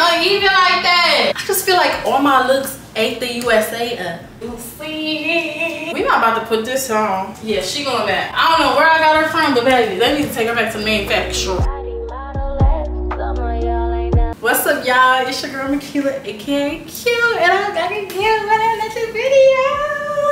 uneven like that? I just feel like all my looks ate the USA up. We not about to put this on. Yeah, she going back. I don't know where I got her from, but baby, they need to take her back to manufacturer. What's up, y'all? It's your girl Maquila, aka Cute, and I'm back again with another video.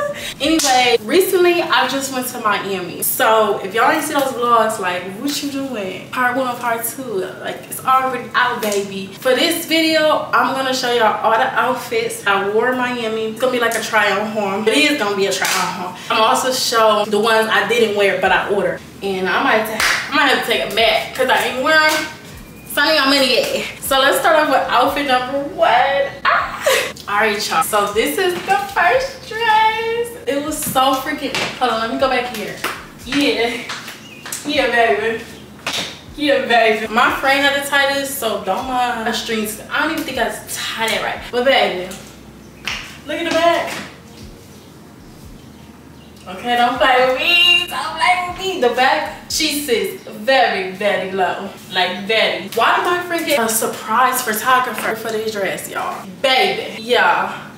Anyway, recently I just went to Miami. So if y'all ain't see those vlogs, like what you doing? Part one part two, like it's already out, baby. For this video, I'm gonna show y'all all the outfits I wore in Miami. It's gonna be like a try on home. It is gonna be a try on home. I'm also show the ones I didn't wear but I ordered. And I might, I might have to take them back because I ain't wearing Sunny on many yet. So let's start off with outfit number one. Ah. All right, y'all. So this is the first so freaking, hold on, let me go back here. Yeah, yeah, baby. Yeah, baby. My friend had to tie so don't mind my strings. I don't even think I tied it right. But baby, look at the back. Okay, don't play with me. Don't play with me. The back, she sits very, very low. Like very. Why did my friend get a surprise photographer for this dress, y'all? Baby. Yeah.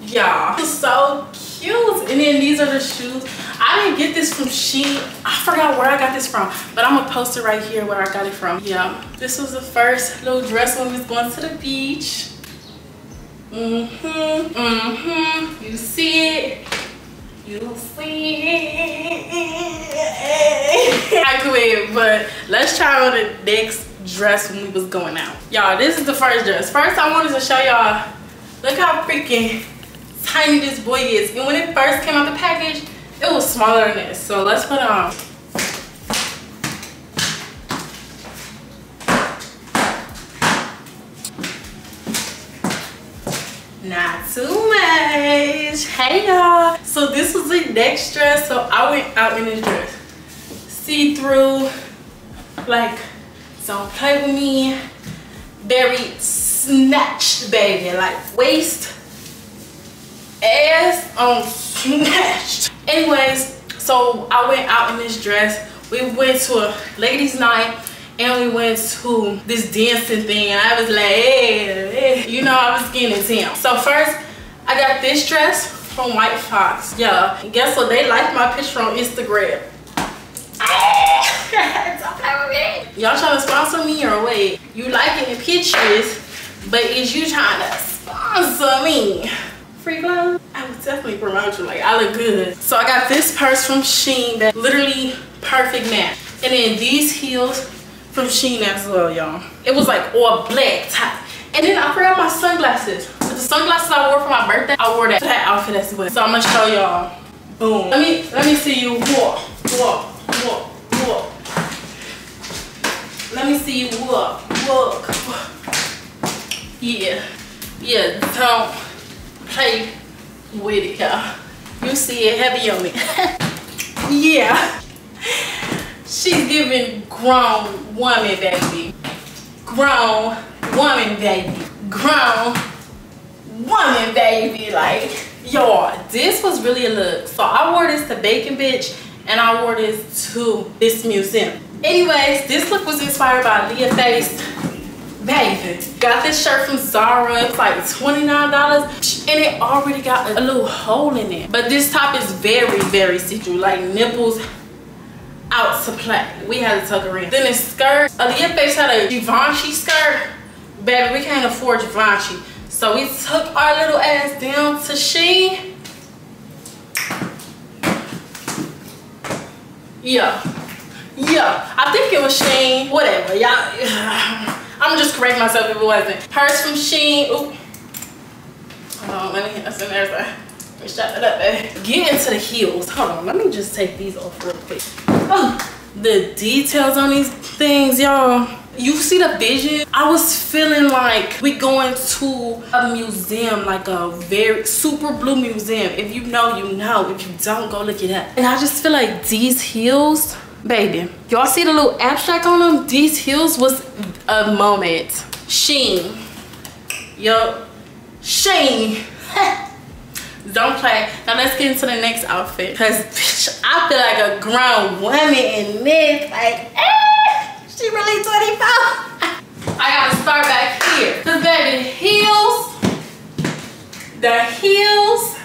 Yeah. It's so cute. And then these are the shoes. I didn't get this from Shein. I forgot where I got this from. But I'm gonna post it right here where I got it from. Yeah. This was the first little dress when we was going to the beach. Mm-hmm. Mm-hmm. You see it. You see I quit, but let's try on the next dress when we was going out. Y'all, this is the first dress. First, I wanted to show y'all, look how freaking tiny this boy is. And when it first came out the package, it was smaller than this. So let's put on. Not too much. Hey y'all. So this was the next dress. So I went out in this dress. See-through. Like, don't play with me. Very snatched, baby. Like waist, ass um, on snatched. Anyways, so I went out in this dress. We went to a ladies' night and we went to this dancing thing and I was like, hey, hey. you know, I was getting in town. So first, I got this dress from White Fox. Yeah, and guess what? They liked my picture on Instagram. Y'all trying to sponsor me or wait? You liking the pictures, but is you trying to sponsor me? Free clothes? I would definitely promote you. Like, I look good. So I got this purse from Shein that literally perfect match. And then these heels from Shein as well, y'all. It was like all black top. And then I forgot my sunglasses. The sunglasses I wore for my birthday, I wore that, that outfit as well. So I'm gonna show y'all. Boom. Let me let me see you walk, walk, walk, walk. Let me see you walk, walk. Yeah, yeah. Don't play with it, y'all. You see it heavy on me. yeah. She's giving grown woman, baby. Grown woman, baby. Grown woman, baby. Like, y'all, this was really a look. So I wore this to Bacon Bitch and I wore this to this museum. Anyways, this look was inspired by Leah Face. Baby, got this shirt from Zara. It's like $29 and it already got a little hole in it. But this top is very, very see-through. Like nipples out to play. We had to tuck her in. Then the skirt, Aaliyah Face had a Givenchy skirt. Baby, we can't afford Givenchy. So we took our little ass down to Shein. Yeah. Yeah. I think it was Shein. Whatever. Y'all. I'm just correct myself if it wasn't. Purse from Shein. Ooh. Hold on, let me, that's in there. Let me shut it up, baby. Get into the heels. Hold on, let me just take these off real quick. Oh, the details on these things, y'all. You see the vision? I was feeling like we going to a museum, like a very Superblue museum. If you know, you know. If you don't, go look it up. And I just feel like these heels, baby. Y'all see the little abstract on them? These heels was a moment. Shein. Yup. Sheen. don't play. Now let's get into the next outfit. Cause bitch, I feel like a grown woman in this. Like, eh, she really 25. I gotta start back here. Cause baby, heels. The heels,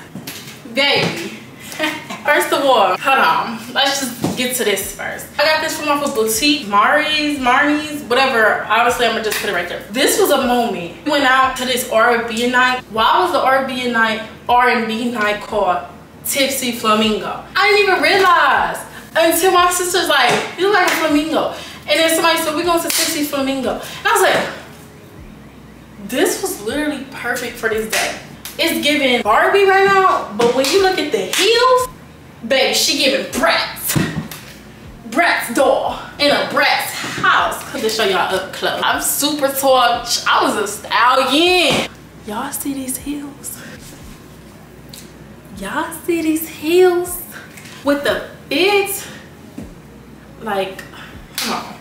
baby. First of all, hold on. Let's just get to this first. I got this from off of Boutique, Mari's, Marnie's, whatever. Obviously, I'm gonna just put it right there. This was a moment. We went out to this R&B night. Why was the R&B night R&B night called Tipsy Flamingo? I didn't even realize until my sister's like, you look like a flamingo. And then somebody said, we're going to Tipsy Flamingo. And I was like, this was literally perfect for this day. It's giving Barbie right now, but when you look at the heels, baby, she giving Bratz. Bratz doll in a Bratz house. To show y'all up close. I'm super tall. I was a stallion. Y'all see these heels? Y'all see these heels? With the fit? Like, come on.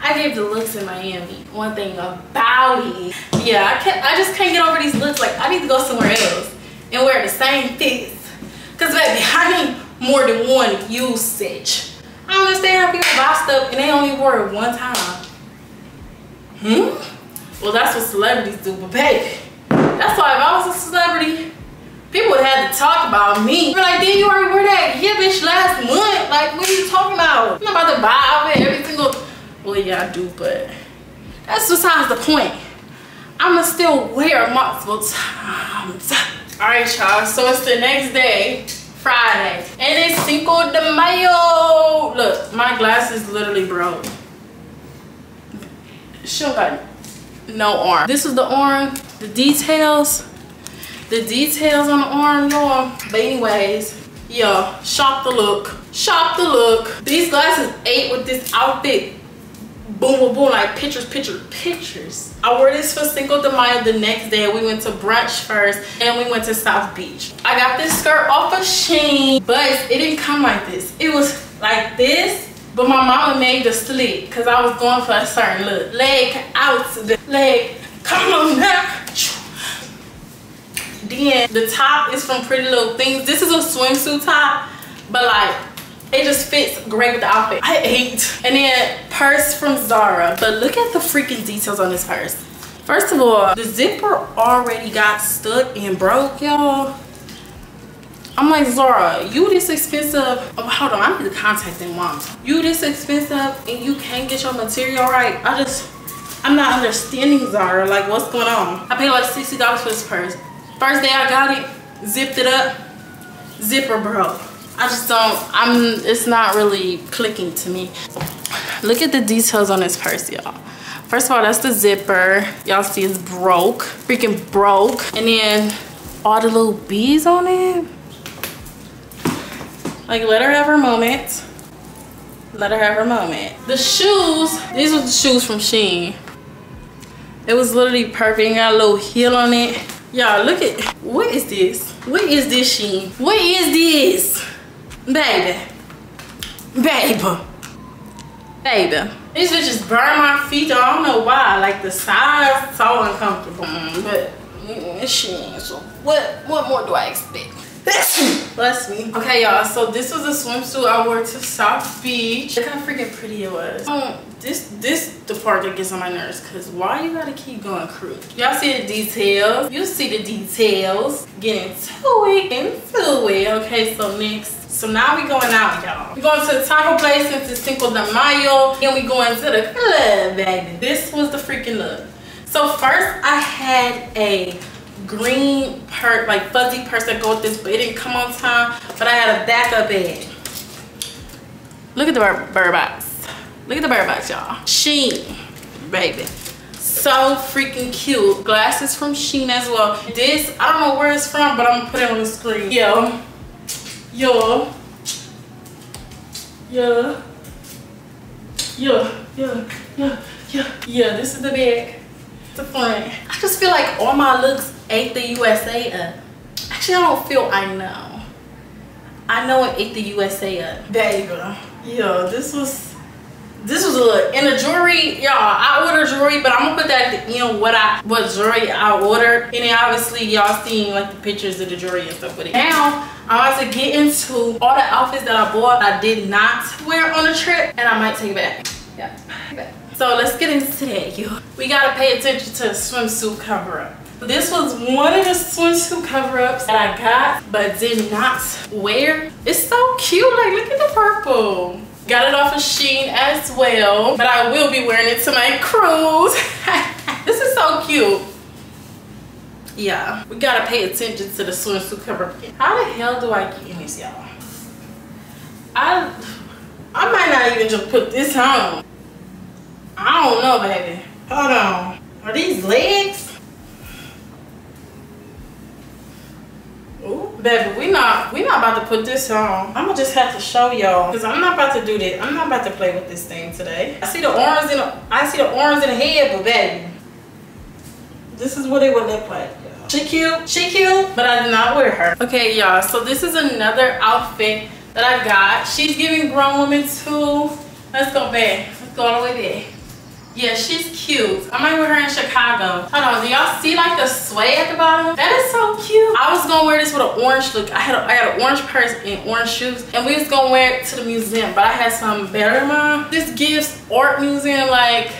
I gave the looks in Miami. One thing about it. Yeah, I can't I just can't get over these looks. Like I need to go somewhere else and wear the same fits. Cause baby, I need more than one usage. Understand how people buy stuff and they only wear it one time. Hmm? Well that's what celebrities do, but baby, that's why if I was a celebrity, people would have to talk about me. Like, did you already wear that? Yeah, bitch, last month. Like, what are you talking about? I'm not about to buy every single well, yeah, I do, but that's besides the point. I'ma still wear multiple times. All right, y'all, so it's the next day, Friday, and it's Cinco de my glasses literally broke. She got no arm. This is the arm, the details, the details on the arm, y'all. But anyways, yeah, shop the look, shop the look. These glasses ate with this outfit boom, boom, boom, like pictures, pictures, pictures. I wore this for Cinco de Mayo the next day. We went to brunch first and we went to South Beach. I got this skirt off of Shein, but it didn't come like this. It was like this, but my mama made the slit because I was going for a certain look. Leg out, the leg, come on now. Then the top is from Pretty Little Things. This is a swimsuit top, but like it just fits great with the outfit. I ate. And then purse from Zara. But look at the freaking details on this purse. First of all, the zipper already got stuck and broke, y'all. I'm like, Zara, you this expensive. Oh, hold on, I need to contact them moms. You this expensive and you can't get your material right. I just, I'm not understanding Zara. Like, what's going on? I paid like $60 for this purse. First day I got it, zipped it up, zipper broke. I just don't, I'm, it's not really clicking to me. Look at the details on this purse, y'all. First of all, that's the zipper. Y'all see it's broke, freaking broke. And then all the little beads on it. Like let her have her moment. Let her have her moment. The shoes, these were the shoes from Shein. It was literally perfect. Got a little heel on it. Y'all, look at, what is this? What is this Shein? What is this? Baby. Baby. Baby. These bitches burn my feet. I don't know why. Like the size, so uncomfortable. Mm, but it's Shein. So what, what more do I expect? Bless me. Okay, y'all. So this was a swimsuit I wore to South Beach. Look how freaking pretty it was. Um, this this the part that gets on my nerves. Cause why you gotta keep going crew? Y'all see the details. You see the details. Get into it. Into it. Okay, so next so now we going out, y'all. We going to the taco place since it's Cinco de Mayo. And we going to the club, baby. This was the freaking look. So first I had a green purse, like fuzzy purse that go with this, but it didn't come on time. But I had a backup bag. Look at the bird, bird box. Look at the bird box, y'all. Shein, baby so freaking cute glasses from Shein as well this i don't know where it's from but i'm gonna put it on the screen yo Yo. Yo. Yeah, yeah, yeah, yeah. Yeah, this is the bag. The front. I just feel like all my looks ate the USA up. Uh, actually, I don't feel I know. I know it ate the USA up. Baby. Yeah, this was this was a look and the jewelry y'all i ordered jewelry but i'm gonna put that at the end what i what jewelry i ordered and then obviously y'all seeing like the pictures of the jewelry and stuff with it now i'm about to get into all the outfits that i bought i did not wear on the trip and i might take it back yeah. So let's get into that, you. We gotta pay attention to the swimsuit cover up. This was one of the swimsuit cover-ups that I got but did not wear. It's so cute, like look at the purple. Got it off of Shein as well, but I will be wearing it to my cruise. this is so cute. Yeah, we gotta pay attention to the swimsuit cover. How the hell do I get in this, y'all? I, I might not even just put this on. I don't know, baby. Hold on. Are these legs? Ooh, baby, we not we not about to put this on. I'ma just have to show y'all because I'm not about to do this. I'm not about to play with this thing today. I see the orange in the, I see the orange in the head, but baby, this is what it would look like. She cute, she cute, but I did not wear her. Okay, y'all. So this is another outfit that I got. She's giving grown women too. Let's go back. Let's go all the way back. Yeah, she's cute. I might wear her in Chicago. Hold on, do y'all see like the sway at the bottom? That is so cute. I was gonna wear this with an orange look. I had a, I had an orange purse and orange shoes, and we was gonna wear it to the museum, but I had some better mind. This gives art museum like,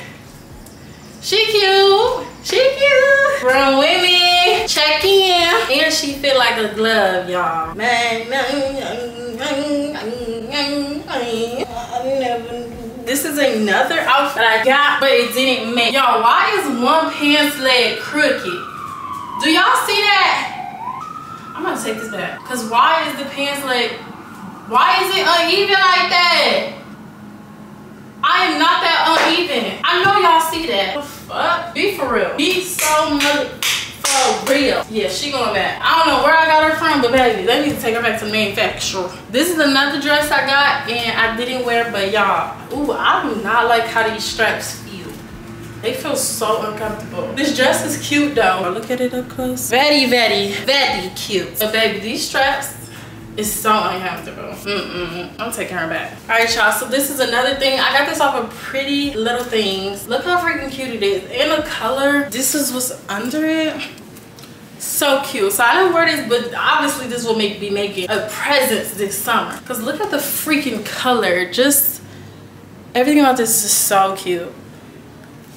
she cute. She cute. From women, check in. And she fit like a glove, y'all. Mm, mm, mm, This is another outfit I got, but it didn't match. Y'all, why is one pants leg crooked? Do y'all see that? I'm gonna take this back. Cause why is the pants leg, why is it uneven like that? I am not that uneven. I know y'all see that. The fuck? Be for real. Be so much for real. Yeah, she going back. I don't know where I got her from, but baby, they need to take her back to the manufacturer. This is another dress I got and I didn't wear, but y'all, ooh, I do not like how these straps feel. They feel so uncomfortable. This dress is cute though. Look at it up close. Very, very, very cute. But baby, these straps is so uncomfortable. Mm -mm. I'm taking her back. All right, y'all. So this is another thing. I got this off of Pretty Little Things. Look how freaking cute it is. And the color, this is what's under it so cute. So i didn't wear this but obviously this will make be making a presence this summer. Because look at the freaking color. Just everything about this is so cute.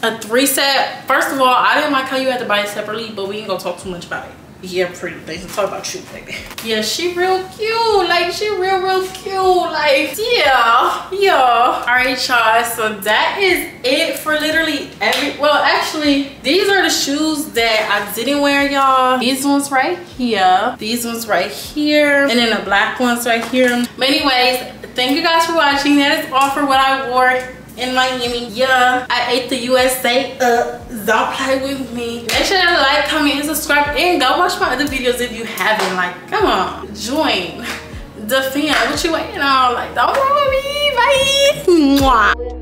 A three set first of all i didn't like how you had to buy it separately but we ain't gonna talk too much about it yeah pretty to talk about you baby. Yeah she real cute like she real real cute like yeah yeah. All right y'all so that is it for literally every well actually these are the shoes that i didn't wear y'all. These ones right here these ones right here and then the black ones right here. But anyways thank you guys for watching. That is all for what i wore in Miami. Yeah, I ate the USA up. Don't play with me. Make sure to like, comment, and subscribe. And go watch my other videos if you haven't. Like, come on, join the fam. What you waiting on? Like, don't play with me. Bye. Mwah.